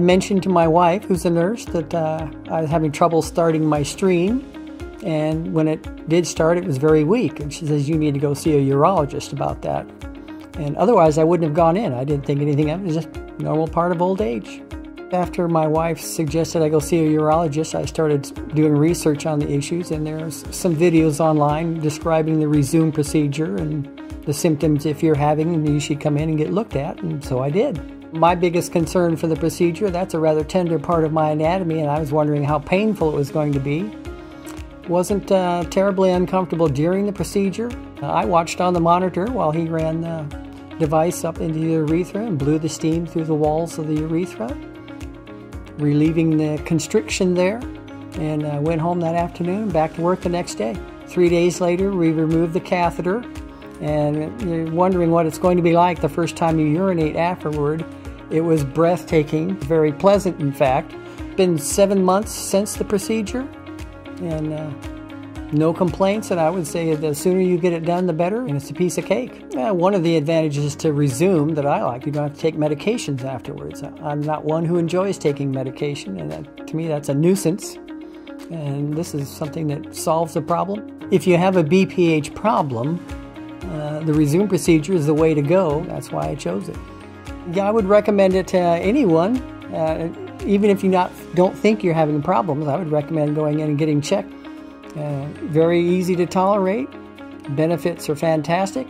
mentioned to my wife, who's a nurse, that uh, I was having trouble starting my stream. And when it did start, it was very weak. And she says, You need to go see a urologist about that. And otherwise, I wouldn't have gone in. I didn't think anything of it. It was just normal part of old age. After my wife suggested I go see a urologist, I started doing research on the issues. And there's some videos online describing the Rezum procedure and the symptoms if you're having, you should come in and get looked at. And so I did. My biggest concern for the procedure, that's a rather tender part of my anatomy, and I was wondering how painful it was going to be. Wasn't uh, terribly uncomfortable during the procedure. Uh, I watched on the monitor while he ran the device up into the urethra and blew the steam through the walls of the urethra, relieving the constriction there, and uh, went home that afternoon back to work the next day. Three days later, we removed the catheter, and you're wondering what it's going to be like the first time you urinate afterward. It was breathtaking, very pleasant, in fact. Been seven months since the procedure, and uh, no complaints. And I would say the sooner you get it done, the better. And it's a piece of cake. Uh, one of the advantages to Rezum that I like, you don't have to take medications afterwards. I'm not one who enjoys taking medication, and that, to me, that's a nuisance. And this is something that solves the problem. If you have a BPH problem, uh, the Rezum procedure is the way to go. That's why I chose it yeah, I would recommend it to anyone, uh, even if you not don't think you're having problems. I would recommend going in and getting checked. Uh, very easy to tolerate. Benefits are fantastic.